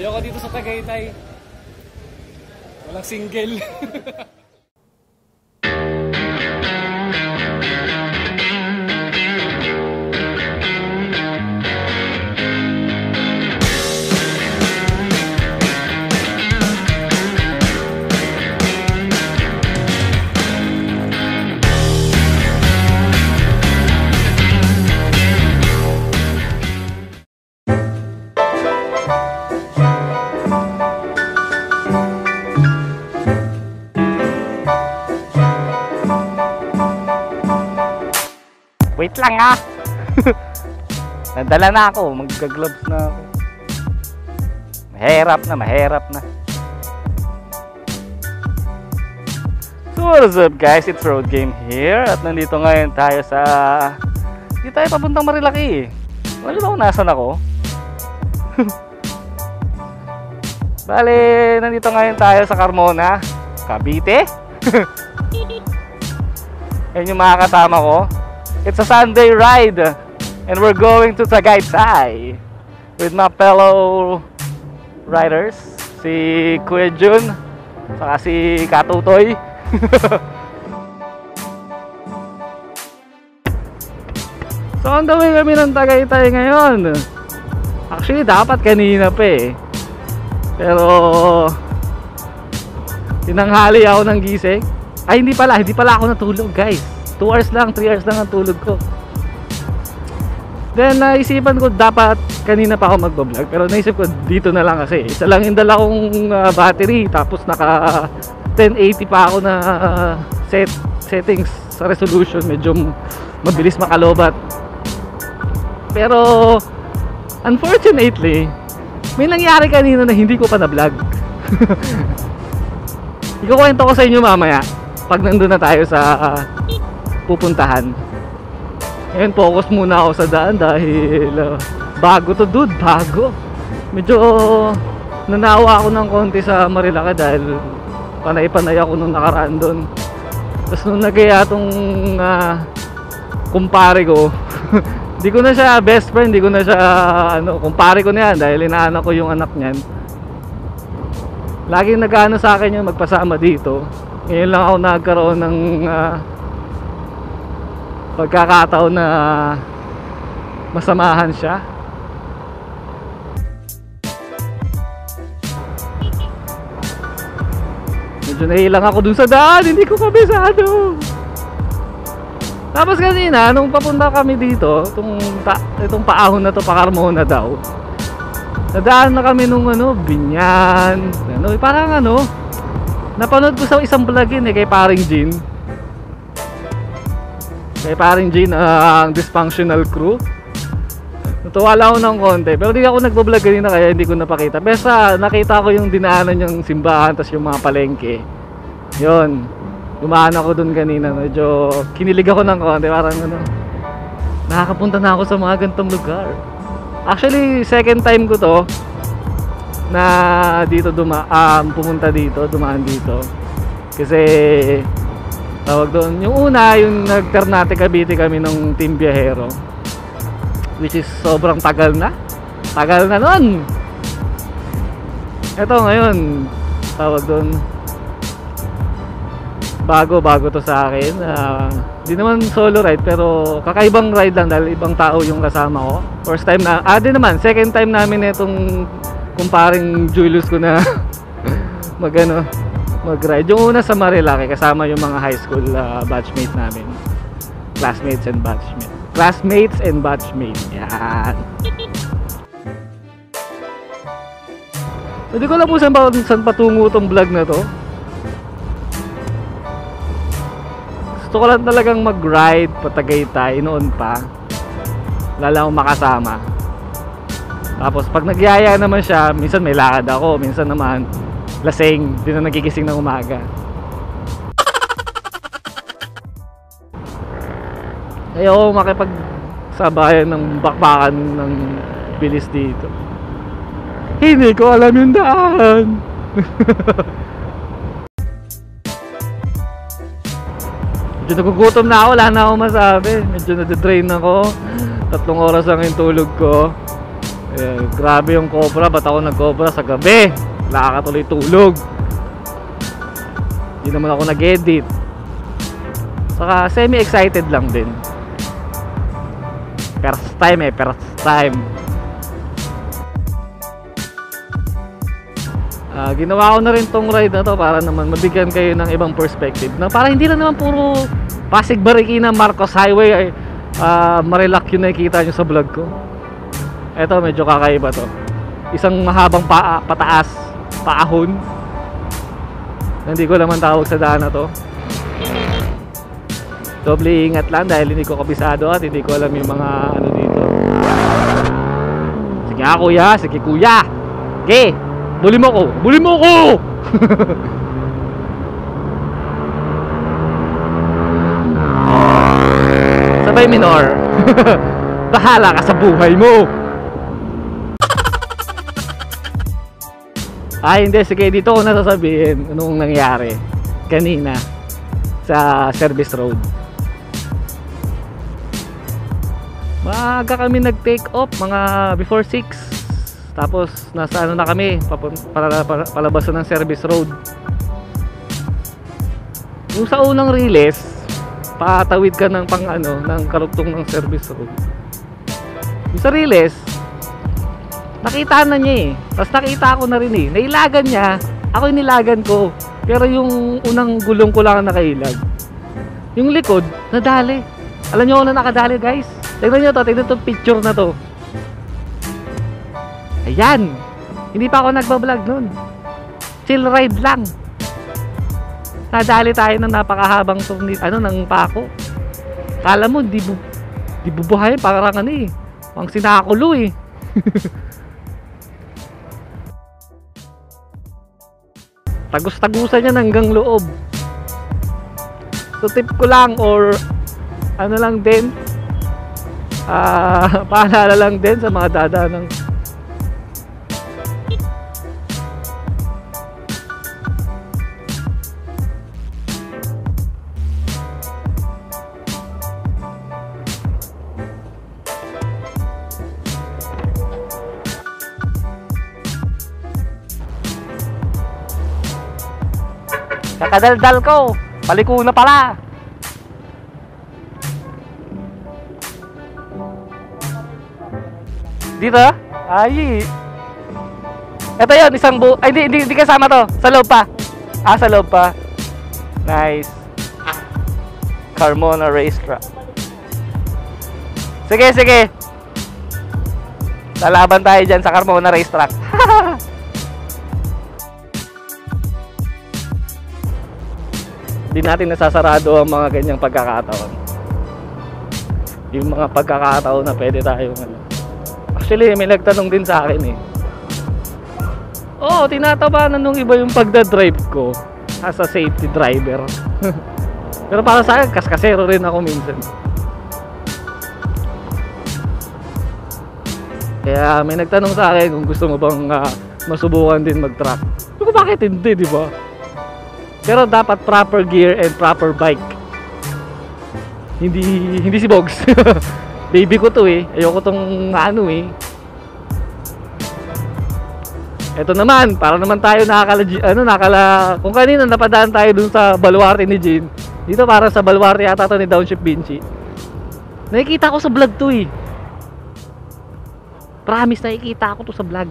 Ayoko dito sa Tagaytay. Walang single. lang ah. Nadala na ako, magga-gloves na ako. Mahirap na, mahirap na. So what's up guys, it's Road Game here at nandito ngayon tayo sa Hindi tayo papuntang Marilaki eh. Wala ba kung nasan ako? Bale, nandito ngayon tayo sa Carmona, Cavite. Yan yung mga kasama ko. It's a Sunday ride and we're going to Tagaytay with my fellow riders, si Kuya Jun, saka si Katutoy. so on the way kami ng Tagaytay ngayon. Actually dapat kanina pa eh. Pero tinanghali ako ng gising. Ay hindi pala, hindi pala ako natulog guys. 2 hours lang, 3 hours lang ang tulog ko. Then naisipan ko dapat kanina pa ako magbo-vlog pero naisip ko dito na lang kasi isa lang yung dala kong uh, battery tapos naka 1080 pa ako na uh, set settings sa resolution medyo mabilis makalobat. Pero unfortunately may nangyari kanina na hindi ko pa na-vlog. Ikukwento ko sa inyo mamaya pag nandun na tayo sa uh, pupuntahan. Ngayon, focus muna ako sa daan dahil uh, bago to dude, bago. Medyo nanawa ako ng konti sa Marilaki dahil panay-panay ako nung nakaraan doon. Tapos nung nagaya tong uh, kumpare ko, hindi ko na siya best friend, hindi ko na siya ano, kumpare ko na yan dahil inaanak ko yung anak niyan. Laging nag-ano sa akin yung magpasama dito. Ngayon lang ako nagkaroon ng uh, pagkakataon na masamahan siya. Medyo nahilang ako dun sa daan hindi ko kabisado. Tapos kanina nung papunta kami dito itong, ta itong paahon na to pa Carmona daw nadaan na kami nung ano binyan. Ano, parang ano napanood ko sa isang vlog yun eh kay paring Jean kay paring Jean uh, ang dysfunctional crew. Natuwa lang ako ng konti. Pero di ako nagbablog kanina kaya hindi ko napakita. Basta nakita ko yung dinaanan yung simbahan tas yung mga palengke. Yun. Dumaan ako dun kanina. Medyo kinilig ako ng konti. Parang ano nakakapunta na ako sa mga gantong lugar. Actually second time ko to na dito duma um, pumunta dito dumaan dito. Kasi tawag doon. Yung una yung nag Ternate Cavite kami ng Team Biahero which is sobrang tagal na. Tagal na nun. Eto ngayon tawag doon. Bago bago to sa akin. Uh, naman solo ride pero kakaibang ride lang dahil ibang tao yung kasama ko. First time na ah din naman. Second time namin itong kumparing Julius ko na magano mag-ride. Yung una sa Marilaki kasama yung mga high school uh, batchmate namin. Classmates and batchmates. Classmates and batchmates. Yan. Hindi ko lang po saan, pa, saan patungo tong vlog na to. Gusto ko lang talagang mag-ride patagaytay noon pa. Lala makasama. Tapos pag nagyaya naman siya, minsan may lakad ako, minsan naman lasing, di na nagigising ng umaga. Ayaw makipag sabayan ng bakbakan ng bilis dito. Hindi ko alam yung daan. Medyo nagugutom na ako, wala na ako masabi. Medyo nade-drain ako. Tatlong oras lang yung tulog ko. Eh, grabe yung cobra, ba't ako nag-cobra sa gabi? Wala ka tuloy tulog. Hindi naman ako nag-edit. Saka semi-excited lang din. First time eh, first time. Ah, ginawa ko na rin tong ride na to para naman mabigyan kayo ng ibang perspective na para hindi lang naman puro Pasig Marikina Marcos Highway ay ah, Marilac yung nakikita nyo sa vlog ko eto medyo kakaiba to isang mahabang pa pataas paahon hindi ko naman tawag sa daan na to doble ingat lang dahil hindi ko kabisado at hindi ko alam yung mga ano dito sige nga kuya sige kuya sige Buli mo ko! Buli mo ko! Sabay minor. Bahala ka sa buhay mo. Ay, hindi. Sige, dito ko nasasabihin anong nangyari kanina sa service road. Maaga kami nag-take off, mga before 6. Tapos nasa ano na kami, para, ng service road. Yung sa unang release, patawid ka ng pang ano, ng karugtong ng service road. Yung sa release, nakita na niya eh. Tapos nakita ko na rin eh. Nailagan niya, ako yung nilagan ko. Pero yung unang gulong ko lang ang nakailag. Yung likod, nadali. Alam niyo na nakadali guys? Tignan niyo to, tignan to picture na to. Ayan. Hindi pa ako nagbablog nun. Chill ride lang. Nadali tayo ng napakahabang turni, ano, ng pako. Kala mo, di, bu di bubuhayin, parang ano eh. Pang sinakulo eh. Tagus-tagusan yan hanggang loob. So tip ko lang or ano lang din ah paalala lang din sa mga dadanang Kakadaldal ko. Paliko na pala. Dito? Ay. Ito yun, isang bu... Ay, hindi, hindi, hindi kasama to. Sa loob pa. Ah, sa loob pa. Nice. Carmona Racetrack. Sige, sige. Lalaban tayo dyan sa Carmona Racetrack. Hindi natin nasasarado ang mga ganyang pagkakataon. Yung mga pagkakataon na pwede tayong ano. Actually, may nagtanong din sa akin eh. Oo, tinatabanan nung iba yung pagdadrive ko as a safety driver. Pero para sa akin, kaskasero rin ako minsan. Kaya may nagtanong sa akin kung gusto mo bang ah, masubukan din mag-truck. Sabi ko, bakit hindi, di ba? Pero dapat proper gear and proper bike. Hindi hindi si Bogs. Baby ko to eh. Ayoko tong ano eh. Ito naman, para naman tayo nakakala ano nakala kung kanina napadaan tayo dun sa baluarte ni Jin. Dito para sa baluarte yata to ni Downship Vinci. Nakikita ko sa vlog to eh. Promise nakikita ko to sa vlog.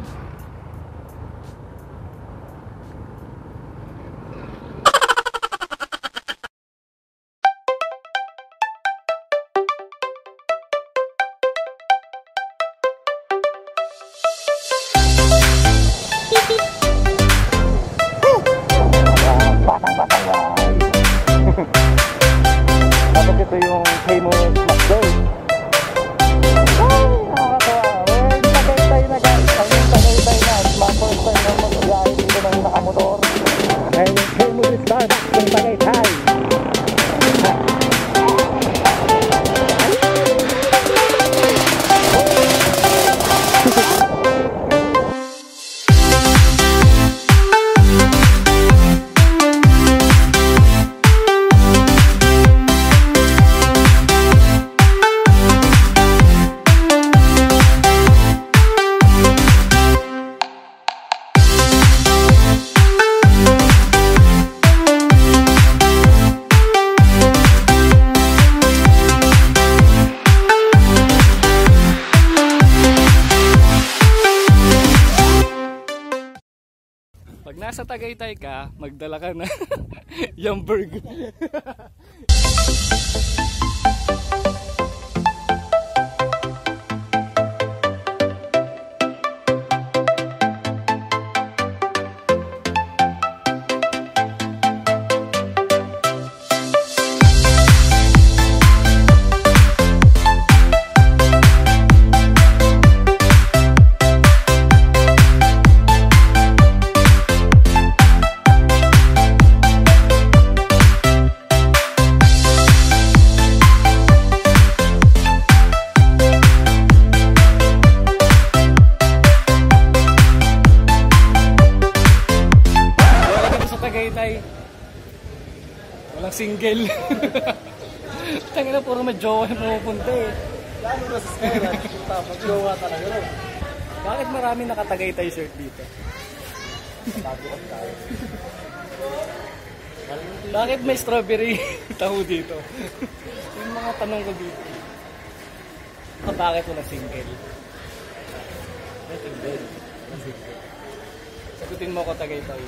Tagaytay ka, magdala ka na Yamberg. Wala single. Tangin na puro may jowa yung pumupunta eh. Lalo na sa Skyline, tapos jowa talaga rin. Bakit marami nakatagaytay shirt dito? Tayo. Bakit may strawberry taho dito? yung mga tanong ko dito. Ah, bakit wala single? May tingin. Sagutin mo ko tagaytay.